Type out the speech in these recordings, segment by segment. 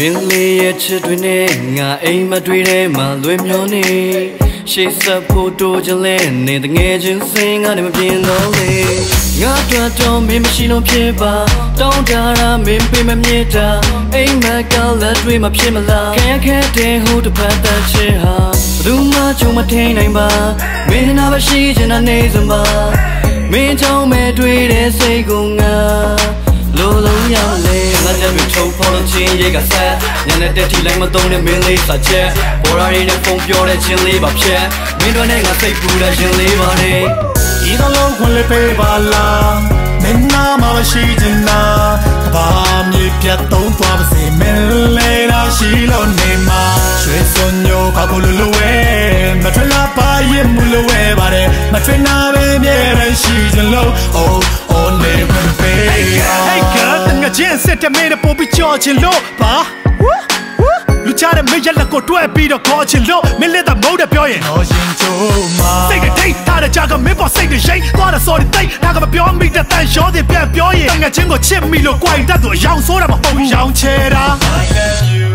မင်းလေးရဲ့ချစ်တွေနဲ့ငါအိမ်မတွေ့တဲ့မှလွယ်မျောနေရှေ့ဆက်ဖို့တိုးချင်လဲနေတငယ်ချင်းစင်ကနေမပြင်းတော့လေငါတို့တော့မင်းမရှိလို့ဖြစ်ပါတောင်းတရာမင်းပေးမမြင်တာအိမ်မကလက်တွေမဖြစ်မလားခဲခဲတဲ့ဟိုတစ်ဖက်သက်ချစ်ဟာဘယ်သူမှကြုံမထိန်နိုင်ပါမင်းနာမရှိချင်တဲ့နေစမှာမင်းကြောင့်မဲ့တွေ့တဲ့စိတ်ကိုငါလိုလုံးရမလဲငါချက်ပြီးထုတ်ဖော်လို့ ချင်းရေးကဆက်ညနေတက်တီလိုက်မသုံးတဲ့မင်းလေးစာချက်ပေါ်ရာရီနဲ့ဖုန်းပြောတဲ့ချင်းလေးပါဖြက်မင်းတို့နဲ့ငါစိတ်ပူတဲ့ရင်လေးပါနေဒီတော့လုံးခွန်လေးပေးပါလားမင်းနာမရှိချင်တာကဘာမြေပြတ်သုံးသွားပါစေမင်းလေးလာရှိလို့နေမှာရွှေစွန်ညိုကဘူးလူဝဲမထွလာပါရင်မူလူဝဲပါတယ်မထွနာပဲမြဲရရှိချင်လို့ oh oh never pay ချင်းစစ်တဲ့မင်းပို့ပြီးကြော်ချင်လို့ပါလူချတဲ့မင်းရက်လက်ကိုတွဲပြီးတော့ခေါ်ချင်လို့မင်းလက်တော့မဟုတ်တယ်ပြောရင်တော့ရင်ချိုးမှာစိတ်ကတိတ်ထားတဲ့ကြာကမင်းပေါ်စိတ်တွေရိတ်သွားတဲ့ sorry တိတ်ဒါကမပြောမိတဲ့တန်ရှောတဲ့ပြန်ပြောရင်ငါချင်းကိုချစ်မိလို့ကြွိုင်တတ်သူအယောင်ဆိုးတာမဟုတ်ရောင်ချဲတာ I love you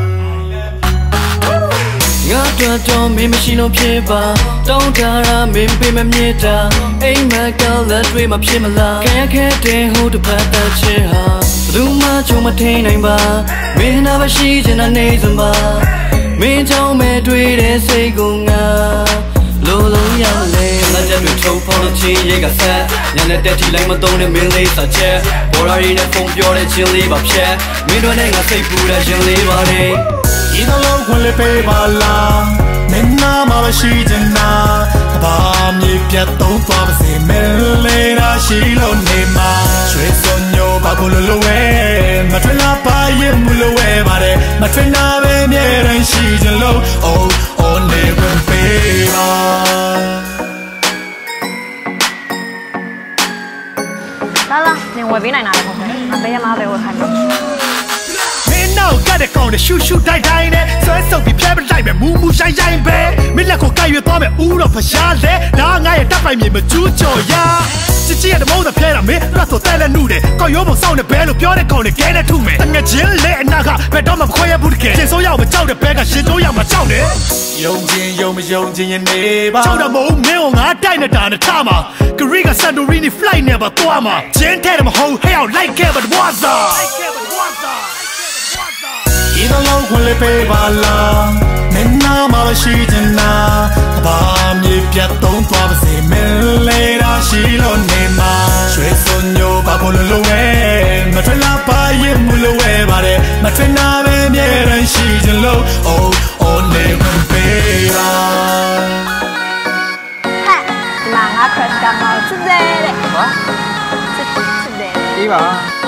ငါတို့တော့မင်းမရှိလို့ဖြစ်ပါတောင်းတရာမင်းပေးမမြင်တာအိမ်မကလက်တွေမဖြစ်မလားခဲခဲတဲ့ဟိုတစ်ဖက်သက်ချစ်ဟာဘယ်သူမှချုံမထိန်နိုင်ပါမင်းနာမရှိချင်တဲ့နေစမှာမင်းကြောင့်မဲ့တွေ့တဲ့စိတ်ကိုငါလိုလုံးရလေငါချက်တွေထုတ်ဖော် လို့ချင်းရေးကဆက်ညနေတက်တီလိုက်မသုံးတဲ့မင်းလေးစာချက်ဘော်ရာရီနဲ့ဖုန်းပြောတဲ့ချင်းလေးပါဖြက်မင်းတို့နဲ့ငါစိတ်ပူတဲ့ရင်လေးပါနေဒီတော့လုံးခွင့်လေးပေးပါလားမင်းနာမရှိချင်တာကဘာမြေပြတ်သုံးသွားပါစေမလေးရာရှိလို့နေမှာရွှေစုံညိုဘာကိုလိုလိုဝဲမထွင်လာပါရင်မလိုဝဲပါတယ်မထွင်လာပဲမြဲတမ်းရှိချင်လို့ oh လာလာနင်ဝယ်ပေးနိုင်တာလေဟုတ်ကဲ့ငါပေးရမှာပဲဝယ်ခိုင်းမယ်နောက်ကတဲ့ကောင်နဲ့ရှူရှူတိုက်တိုင်းနဲ့ဆွဲဆုပ်ပြီးဖျက်ပလိုက်ပဲမူမူရိုင်းရိုင်းပဲမင်းလက်ကိုကိုက်ရွသွားမယ်ဦးတော့ဖရှားလဲဒါငါရဲ့တပ်ပိုင်မြေမကျူးကျော်ရချစ်ချစ်ရတဲ့မုန်းတဲ့ဖျဲတာမင်းရတ်ဆိုတဲလက်နုတယ်ကောက်ရိုးပုံစောင့်နေဘဲလို့ပြောတဲ့ကောင်နဲ့ကဲနဲ့ထုမယ်ငါချင်းလဲအနာက ဘယ်တော့မှခွဲရဘူးတကယ်ရှင်ဆိုးရောက်မကြောက်တဲ့ဘဲကရှင်တိုးရောက်မကြောက်နဲ့ယုံချင်းယုံမယုံချင်းရင်နေပါကြောက်တော့မဟုတ်မင်းကိုငါတိုက်နေတာနဲ့ထားမှာဂရိကဆန်တိုရီနီ flight နဲ့ပါသွားမှာချင်းထဲတယ်မဟုတ်ဟဲ့အောင် like it but what's up like it but what's up ဒီတော့လောက်ခွင့်လေးပေးပါလားမင်းနာမရှိချင်တာ ဒီမှာ